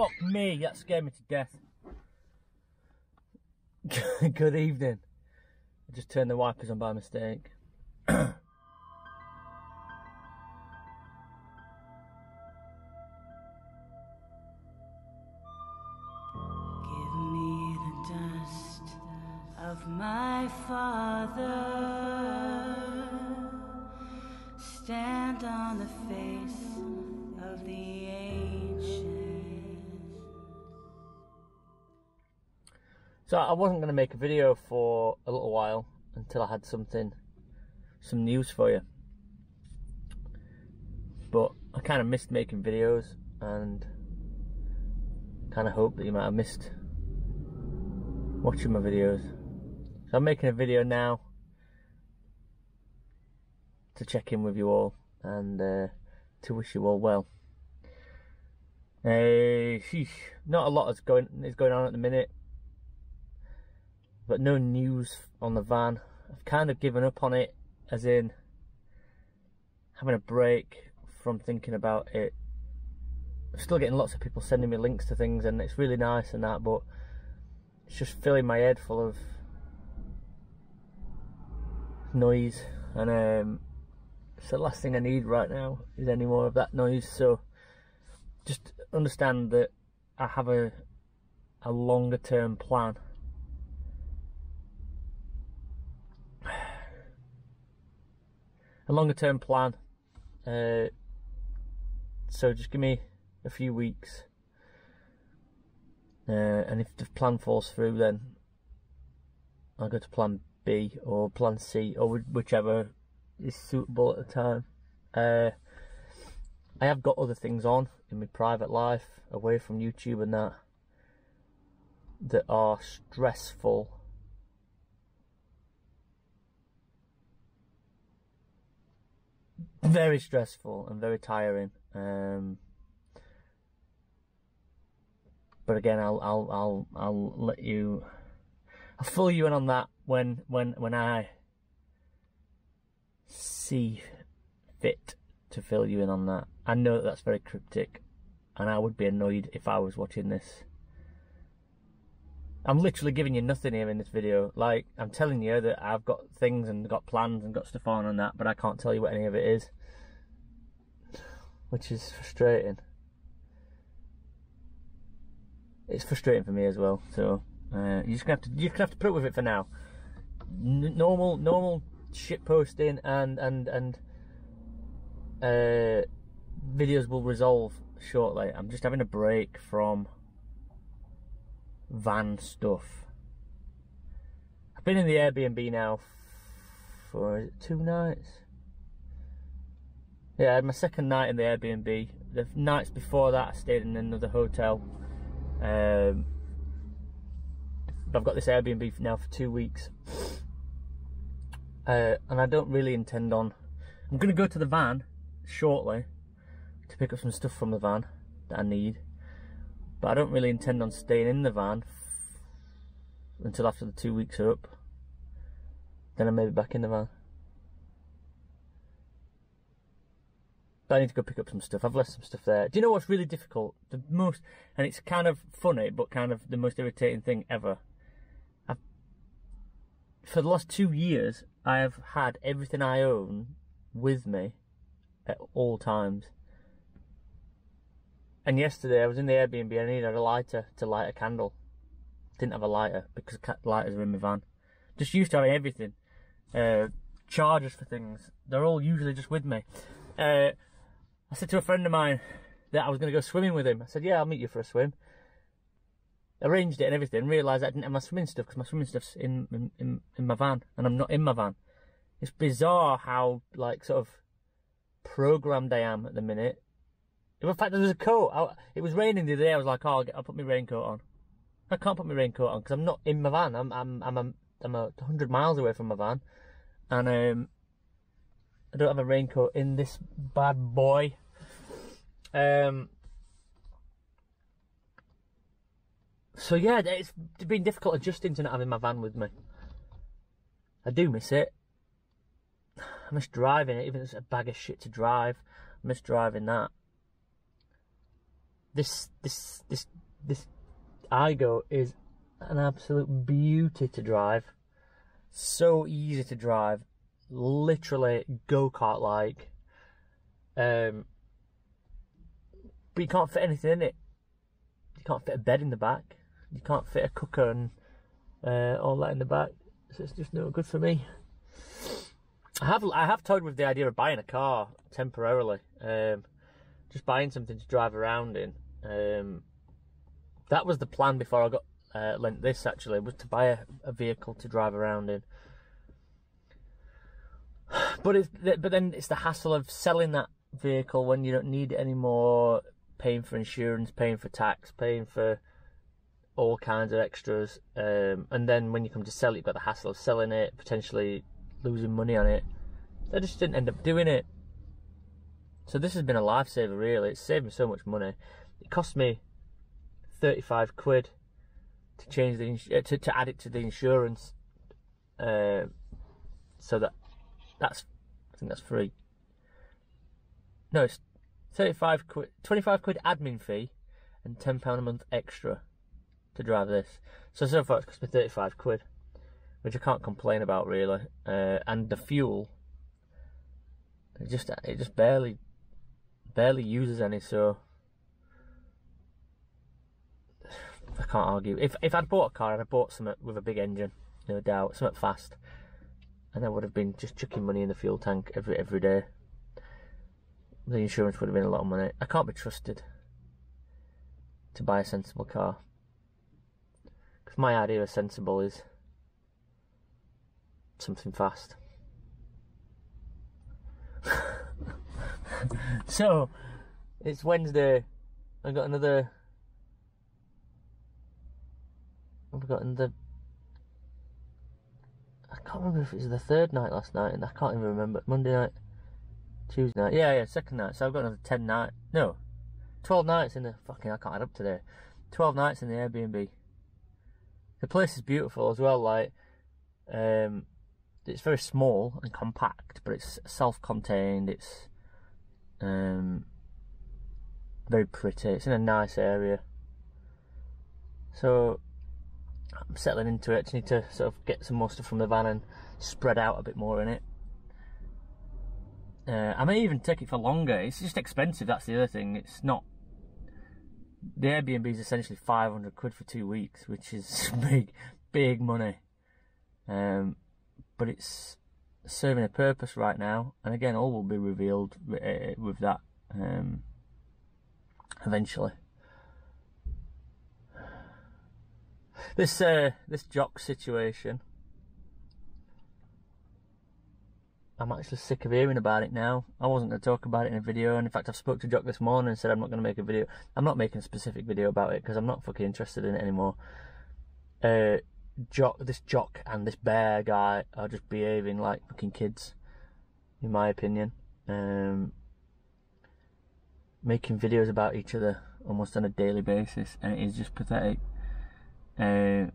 Fuck me, that scared me to death. Good evening. I just turned the wipers on by mistake. Of my father. Stand on the face of the ancients. So I wasn't going to make a video for a little while until I had something, some news for you. But I kind of missed making videos and kind of hope that you might have missed watching my videos. So I'm making a video now to check in with you all and uh, to wish you all well. Uh, sheesh, not a lot is going is going on at the minute but no news on the van. I've kind of given up on it, as in having a break from thinking about it. I'm still getting lots of people sending me links to things, and it's really nice and that, but it's just filling my head full of noise, and um, it's the last thing I need right now is any more of that noise. So just understand that I have a a longer term plan a longer term plan. Uh, so just give me a few weeks. Uh, and if the plan falls through, then I'll go to plan B or plan C or whichever is suitable at the time. Uh, I have got other things on in my private life away from YouTube and that that are stressful very stressful and very tiring. Um, but again, I'll I'll I'll I'll let you. I'll fill you in on that when when when I see fit to fill you in on that. I know that that's very cryptic, and I would be annoyed if I was watching this I'm literally giving you nothing here in this video. Like, I'm telling you that I've got things and got plans and got stuff on and that, but I can't tell you what any of it is. Which is frustrating. It's frustrating for me as well, so uh, you're just gonna have to gonna have to put up with it for now. N normal normal shit posting and and and uh, videos will resolve shortly. I'm just having a break from van stuff. I've been in the Airbnb now for two nights. Yeah, I had my second night in the Airbnb. The nights before that, I stayed in another hotel. Um, I've got this Airbnb now for two weeks. Uh, and I don't really intend on. I'm going to go to the van shortly to pick up some stuff from the van that I need. But I don't really intend on staying in the van until after the two weeks are up. Then I may be back in the van. I need to go pick up some stuff. I've left some stuff there. Do you know what's really difficult? The most, and it's kind of funny, but kind of the most irritating thing ever. I've, for the last two years, I have had everything I own with me at all times. And yesterday I was in the Airbnb and I needed a lighter to light a candle. Didn't have a lighter because lighters are in my van. Just used to having everything. Uh, chargers for things. They're all usually just with me. Uh, I said to a friend of mine that I was going to go swimming with him. I said, yeah, I'll meet you for a swim. Arranged it and everything. Realised I didn't have my swimming stuff because my swimming stuff's in, in, in, my van and I'm not in my van. It's bizarre how, like, sort of programmed I am at the minute in fact, there was a coat. I, it was raining the other day. I was like, oh, I'll, get, I'll put my raincoat on. I can't put my raincoat on because I'm not in my van. I'm I'm I'm I'm a hundred miles away from my van, and um, I don't have a raincoat in this bad boy. Um. So yeah, it's been difficult adjusting to not having my van with me. I do miss it. I miss driving it, even if it's a bag of shit to drive. I miss driving that. this this this this Aygo is an absolute beauty to drive. So easy to drive, literally go kart like. Um, but you can't fit anything in it. You can't fit a bed in the back. You can't fit a cooker and uh, all that in the back. So it's just no good for me. I have I have toyed with the idea of buying a car temporarily, um, just buying something to drive around in. Um, that was the plan before I got uh, lent this. Actually, was to buy a, a vehicle to drive around in. But it's but then it's the hassle of selling that vehicle when you don't need it anymore, paying for insurance, paying for tax, paying for all kinds of extras, um, and then when you come to sell it, you've got the hassle of selling it, potentially losing money on it. I just didn't end up doing it. So this has been a lifesaver, really. It's saved me so much money. It cost me thirty-five quid to change the uh, to to add it to the insurance, uh, so that that's I think that's free. No, it's thirty-five quid, twenty-five quid admin fee, and ten pound a month extra to drive this. So so far it's cost me thirty-five quid, which I can't complain about really. Uh, and the fuel, it just it just barely barely uses any. So I can't argue. If if I'd bought a car, I'd have bought something with a big engine, no doubt, something fast, and I would have been just chucking money in the fuel tank every every day. The insurance would have been a lot of money. I can't be trusted to buy a sensible car. Because my idea of sensible is something fast. so, it's Wednesday. I got another. I've got another. I can't remember if it was the third night last night, and I can't even remember. Monday night, Tuesday night. Yeah, yeah, second night. So I've got another 10 night. No, 12 nights in the. Fucking, I can't add up today. 12 nights in the Airbnb. The place is beautiful as well. Like, um, it's very small and compact, but it's self-contained. It's um, very pretty. It's in a nice area. So I'm settling into it. Just need to sort of get some more stuff from the van and spread out a bit more in it. Uh, I may even take it for longer. It's just expensive. That's the other thing. It's not. The Airbnb is essentially 500 quid for two weeks, which is big, big money. Um, but it's serving a purpose right now, and again, all will be revealed uh, with that um, eventually. This uh, this jock situation, I'm actually sick of hearing about it now. I wasn't going to talk about it in a video, and in fact, I've spoke to Jock this morning and said I'm not going to make a video. I'm not making a specific video about it because I'm not fucking interested in it anymore. Uh, Jock, this Jock and this Bear guy are just behaving like fucking kids, in my opinion. Um, making videos about each other almost on a daily basis, and it is just pathetic. Uh,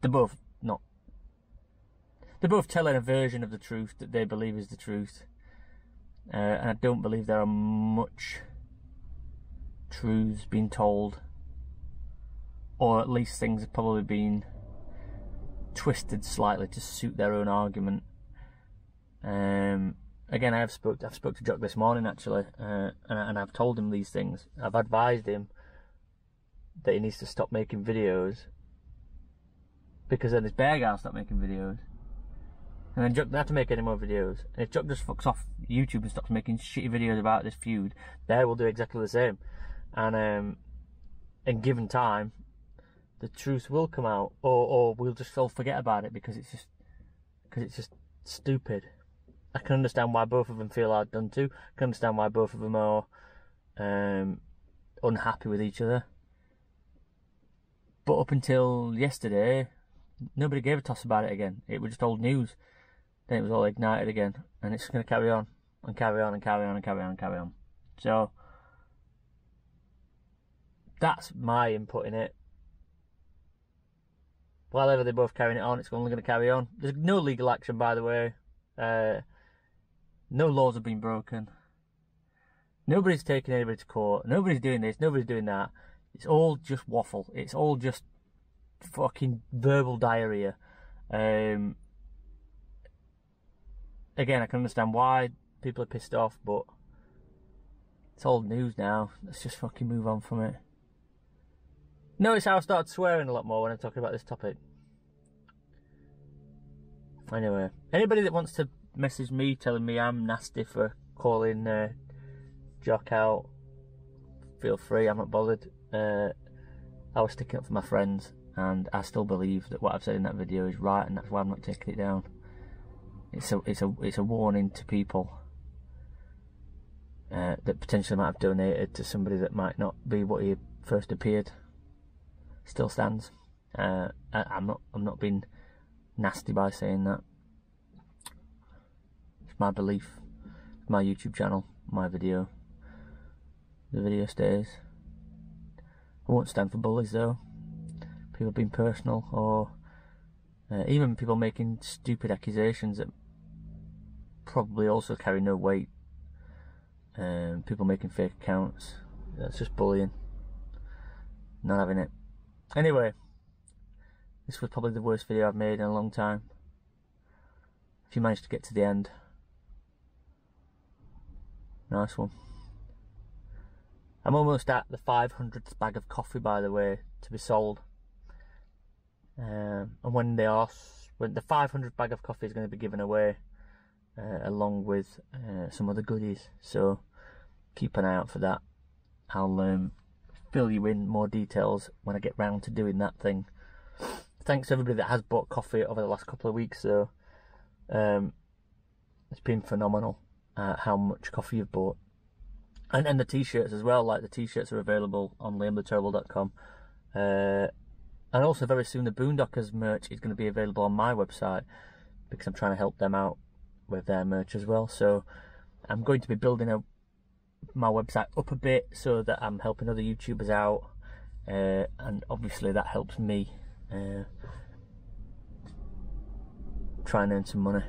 they're both not. They're both telling a version of the truth that they believe is the truth, uh, and I don't believe there are much truths being told, or at least things have probably been twisted slightly to suit their own argument. Um, again, I have spoke I've spoke to Jock this morning actually, uh, and, and I've told him these things. I've advised him that he needs to stop making videos because then this bear guy stop making videos. And then Jock doesn't have to make any more videos. And if Jock just fucks off YouTube and stops making shitty videos about this feud, Bear will do exactly the same. And um, in given time, the truth will come out, or or we'll just all forget about it because it's just because it's just stupid. I can understand why both of them feel outdone too. I can understand why both of them are um, unhappy with each other. But up until yesterday, nobody gave a toss about it again. It was just old news. Then it was all ignited again, and it's going to carry on and carry on and carry on and carry on and carry on. So that's my input in it. While ever they're both carrying it on, it's only going to carry on. There's no legal action, by the way. Uh, no laws have been broken. Nobody's taking anybody to court. Nobody's doing this. Nobody's doing that. It's all just waffle. It's all just fucking verbal diarrhea. Um, again, I can understand why people are pissed off, but it's old news now. Let's just fucking move on from it. Notice how I started swearing a lot more when I'm talking about this topic. Anyway, anybody that wants to message me telling me I'm nasty for calling uh, Jock out, feel free. I'm not bothered. Uh, I was sticking up for my friends, and I still believe that what I've said in that video is right, and that's why I'm not taking it down. It's a it's a it's a warning to people uh, that potentially might have donated to somebody that might not be what he first appeared. Still stands. Uh, I, I'm not I'm not being nasty by saying that. It's my belief. My YouTube channel, my video. The video stays. I won't stand for bullies though. People being personal or uh, even people making stupid accusations that probably also carry no weight. Um, people making fake accounts. That's just bullying. Not having it. Anyway, this was probably the worst video I've made in a long time. If you managed to get to the end, nice one. I'm almost at the 500th bag of coffee, by the way, to be sold. Um, and when they are, when the 500th bag of coffee is going to be given away, uh, along with uh, some other goodies. So keep an eye out for that. I'll um, fill you in more details when I get round to doing that thing. Thanks to everybody that has bought coffee over the last couple of weeks. So um, it's been phenomenal uh, how much coffee you've bought. And, and the t-shirts as well, like the t-shirts are available on liamtheterrible.com. Uh, and also very soon the Boondockers merch is going to be available on my website because I'm trying to help them out with their merch as well. So I'm going to be building a, my website up a bit so that I'm helping other YouTubers out, uh, and obviously that helps me uh, try and earn some money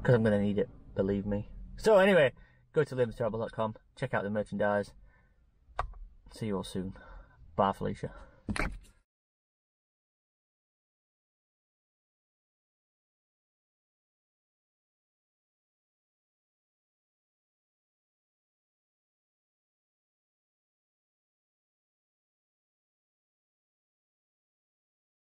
because I'm going to need it. Believe me. So anyway, go to liamtheterrible.com, check out the merchandise. See you all soon. Bye, Felicia.